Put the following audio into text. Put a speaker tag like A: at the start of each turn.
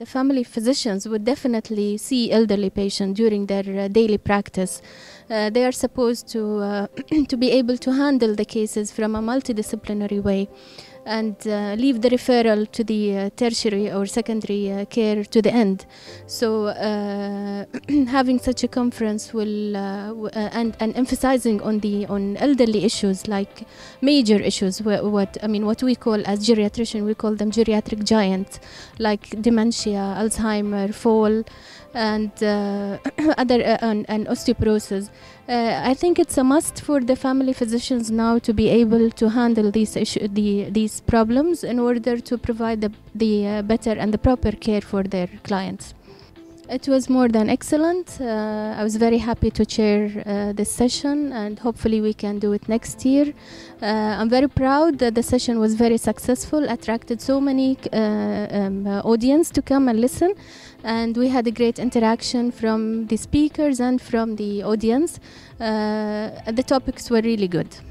A: The family physicians would definitely see elderly patients during their uh, daily practice. Uh, they are supposed to uh, to be able to handle the cases from a multidisciplinary way and uh, leave the referral to the uh, tertiary or secondary uh, care to the end. So uh, having such a conference will uh, uh, and and emphasizing on the on elderly issues like major issues wh- what I mean what we call as geriatrician we call them geriatric giants like dementia, Alzheimer, fall and other and, and osteoporosis. I think it's a must for the family physicians now to be able to handle these issue, the, these problems in order to provide the, the uh, better and the proper care for their clients. It was more than excellent. Uh, I was very happy to chair uh, this session, and hopefully we can do it next year. Uh, I'm very proud that the session was very successful, attracted so many uh, um, uh, audience to come and listen, and we had a great interaction from the speakers and from the audience. Uh, the topics were really good.